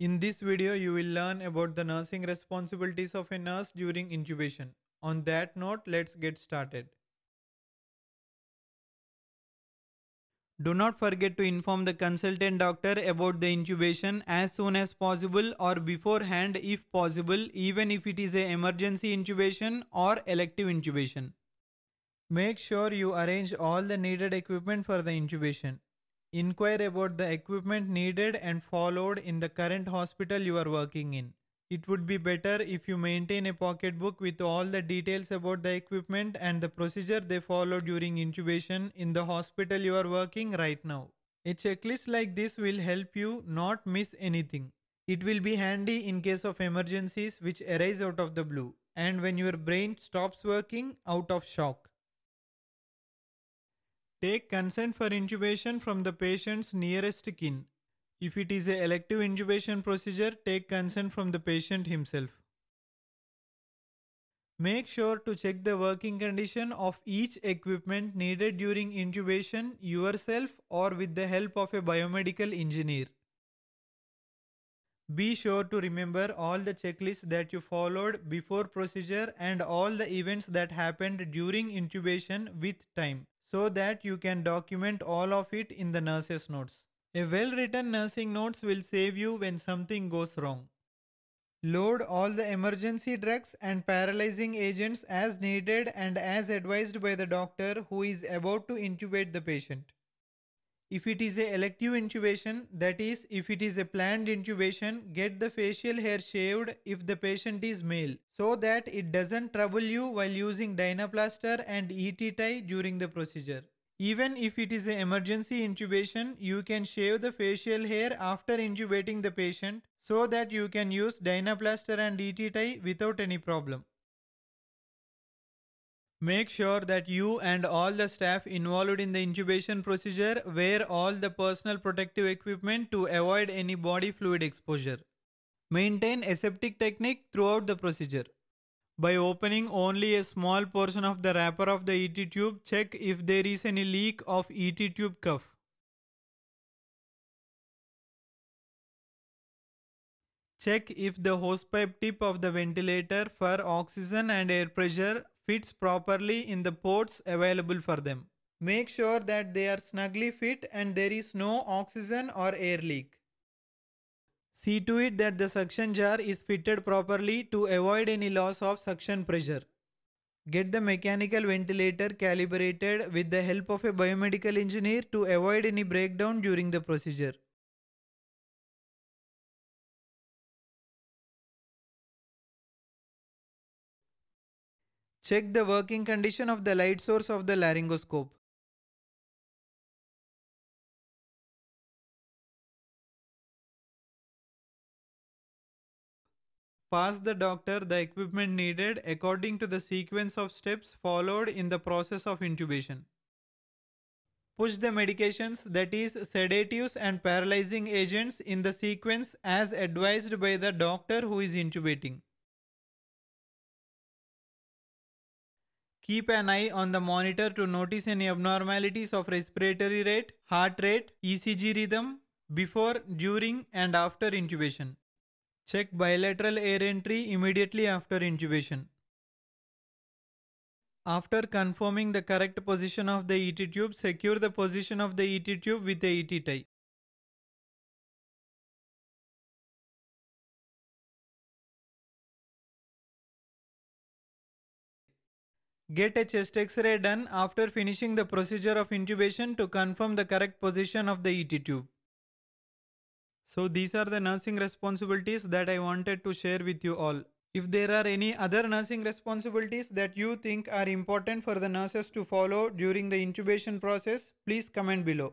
In this video, you will learn about the nursing responsibilities of a nurse during intubation. On that note, let's get started. Do not forget to inform the consultant doctor about the intubation as soon as possible or beforehand if possible even if it is a emergency intubation or elective intubation. Make sure you arrange all the needed equipment for the intubation. Inquire about the equipment needed and followed in the current hospital you are working in. It would be better if you maintain a pocketbook with all the details about the equipment and the procedure they follow during intubation in the hospital you are working right now. A checklist like this will help you not miss anything. It will be handy in case of emergencies which arise out of the blue and when your brain stops working out of shock. Take consent for intubation from the patient's nearest kin. If it is a elective intubation procedure, take consent from the patient himself. Make sure to check the working condition of each equipment needed during intubation yourself or with the help of a biomedical engineer. Be sure to remember all the checklists that you followed before procedure and all the events that happened during intubation with time so that you can document all of it in the nurse's notes. A well written nursing notes will save you when something goes wrong. Load all the emergency drugs and paralyzing agents as needed and as advised by the doctor who is about to intubate the patient. If it is a elective intubation, that is, if it is a planned intubation, get the facial hair shaved if the patient is male, so that it doesn't trouble you while using Dynaplaster and ET tie during the procedure. Even if it is an emergency intubation, you can shave the facial hair after intubating the patient so that you can use Dynaplaster and ET tie without any problem. Make sure that you and all the staff involved in the intubation procedure wear all the personal protective equipment to avoid any body fluid exposure. Maintain aseptic technique throughout the procedure. By opening only a small portion of the wrapper of the ET tube, check if there is any leak of ET tube cuff. Check if the hosepipe tip of the ventilator for oxygen and air pressure fits properly in the ports available for them. Make sure that they are snugly fit and there is no oxygen or air leak. See to it that the suction jar is fitted properly to avoid any loss of suction pressure. Get the mechanical ventilator calibrated with the help of a biomedical engineer to avoid any breakdown during the procedure. Check the working condition of the light source of the laryngoscope. Pass the doctor the equipment needed according to the sequence of steps followed in the process of intubation. Push the medications that is sedatives and paralyzing agents in the sequence as advised by the doctor who is intubating. Keep an eye on the monitor to notice any abnormalities of respiratory rate, heart rate, ECG rhythm before, during and after intubation. Check bilateral air entry immediately after intubation. After confirming the correct position of the ET tube, secure the position of the ET tube with a ET tie. Get a chest x-ray done after finishing the procedure of intubation to confirm the correct position of the ET tube. So these are the nursing responsibilities that I wanted to share with you all. If there are any other nursing responsibilities that you think are important for the nurses to follow during the intubation process, please comment below.